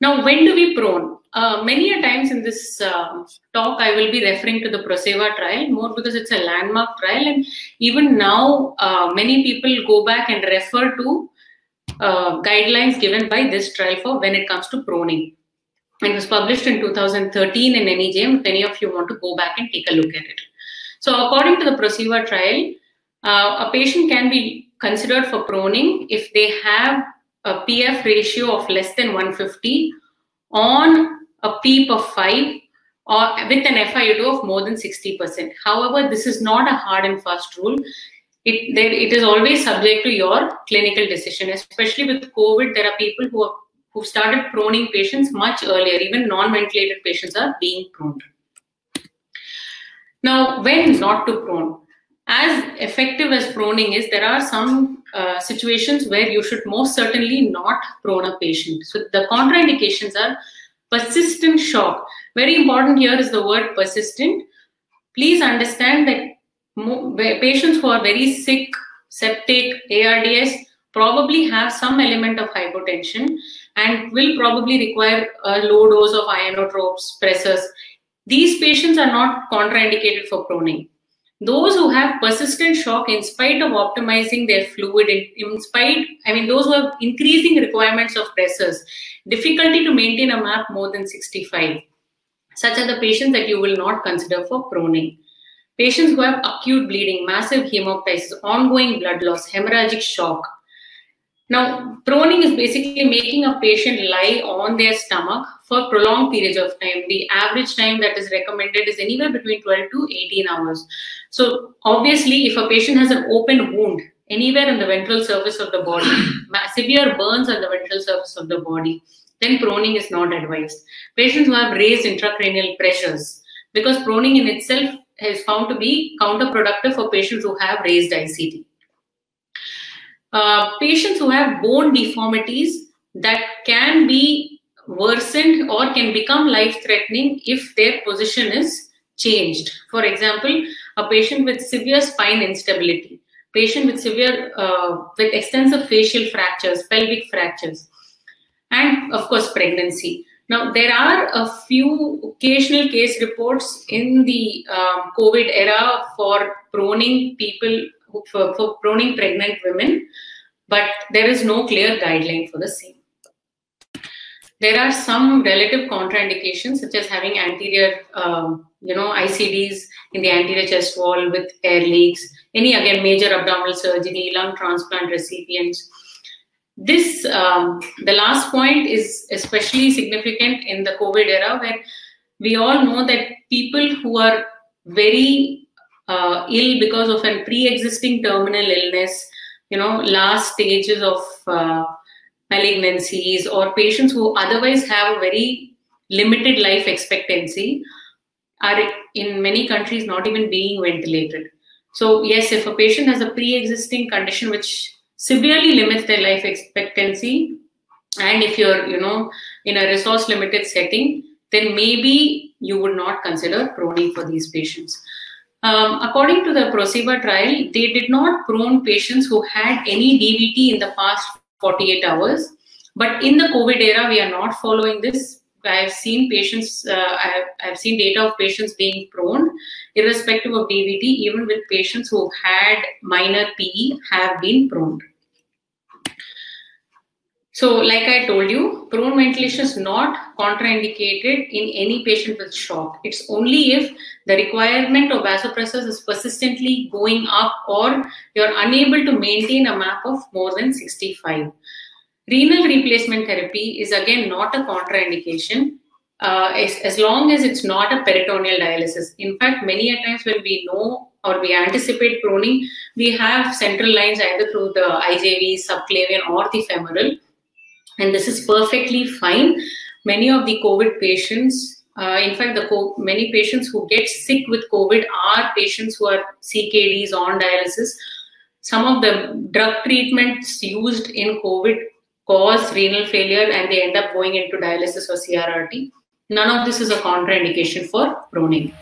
Now, when do we prone? Uh, many a times in this uh, talk, I will be referring to the ProSeva trial more because it's a landmark trial, and even now, uh, many people go back and refer to uh, guidelines given by this trial for when it comes to proning. It was published in 2013 in NEJM. If any of you want to go back and take a look at it. So, according to the ProSeva trial, uh, a patient can be considered for proning if they have a PF ratio of less than 150 on a PEEP of 5 or with an FiO2 of more than 60%. However, this is not a hard and fast rule. It, there, it is always subject to your clinical decision, especially with COVID. There are people who have who started proning patients much earlier. Even non-ventilated patients are being proned. Now, when not to prone? As effective as proning is, there are some uh, situations where you should most certainly not prone a patient. So the contraindications are persistent shock. Very important here is the word persistent. Please understand that patients who are very sick, septic, ARDS, probably have some element of hypotension and will probably require a low dose of ionotropes, pressors. These patients are not contraindicated for proning. Those who have persistent shock in spite of optimizing their fluid, in, in spite, I mean, those who have increasing requirements of pressors, difficulty to maintain a map more than 65, such are the patients that you will not consider for proning. Patients who have acute bleeding, massive hemoptysis, ongoing blood loss, hemorrhagic shock, now, proning is basically making a patient lie on their stomach for prolonged periods of time. The average time that is recommended is anywhere between 12 to 18 hours. So, obviously, if a patient has an open wound anywhere in the ventral surface of the body, severe burns on the ventral surface of the body, then proning is not advised. Patients who have raised intracranial pressures, because proning in itself is found to be counterproductive for patients who have raised ICP. Uh, patients who have bone deformities that can be worsened or can become life threatening if their position is changed. For example, a patient with severe spine instability, patient with severe, uh, with extensive facial fractures, pelvic fractures, and of course, pregnancy. Now, there are a few occasional case reports in the um, COVID era for proning people for, for proning pregnant women, but there is no clear guideline for the same. There are some relative contraindications, such as having anterior, um, you know, ICDs in the anterior chest wall with air leaks, any again major abdominal surgery, lung transplant recipients. This, um, the last point is especially significant in the COVID era, where we all know that people who are very uh, ill because of a pre-existing terminal illness, you know, last stages of uh, malignancies or patients who otherwise have a very limited life expectancy are in many countries not even being ventilated. So yes, if a patient has a pre-existing condition which severely limits their life expectancy, and if you're, you know, in a resource limited setting, then maybe you would not consider proning for these patients. Um, according to the ProSeva trial, they did not prone patients who had any DVT in the past 48 hours. But in the COVID era, we are not following this. I've seen patients, uh, I've, I've seen data of patients being prone, irrespective of DVT, even with patients who had minor PE have been prone. So, like I told you, prone ventilation is not contraindicated in any patient with shock. It's only if the requirement of vasopressors is persistently going up or you're unable to maintain a MAP of more than 65. Renal replacement therapy is again not a contraindication uh, as, as long as it's not a peritoneal dialysis. In fact, many a times when we know or we anticipate proning, we have central lines either through the IJV, subclavian, or the femoral and this is perfectly fine. Many of the COVID patients, uh, in fact, the many patients who get sick with COVID are patients who are CKDs on dialysis. Some of the drug treatments used in COVID cause renal failure and they end up going into dialysis or CRRT. None of this is a contraindication for proning.